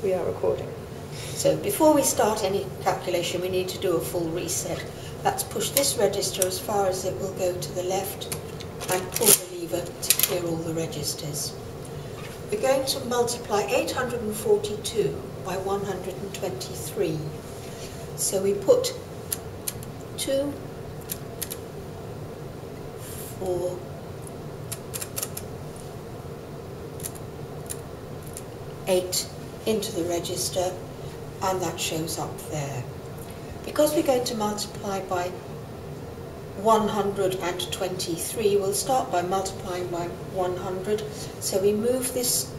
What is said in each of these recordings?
We are recording. So before we start any calculation, we need to do a full reset. Let's push this register as far as it will go to the left and pull the lever to clear all the registers. We're going to multiply 842 by 123. So we put 2, 4, 8 into the register and that shows up there. Because we're going to multiply by 123, we'll start by multiplying by 100. So we move this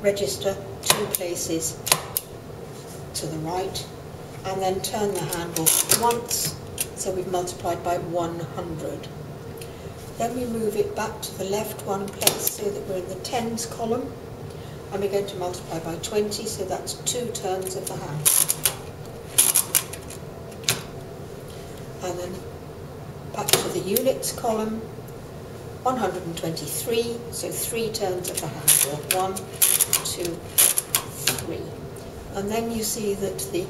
register two places to the right and then turn the handle once. So we've multiplied by 100. Then we move it back to the left one place so that we're in the tens column and we're going to multiply by 20, so that's two turns of the hand. And then back to the units column, 123, so three turns of the handle, one, two, three. And then you see that the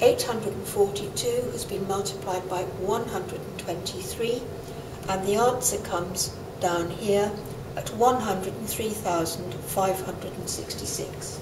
842 has been multiplied by 123, and the answer comes down here at 103,566.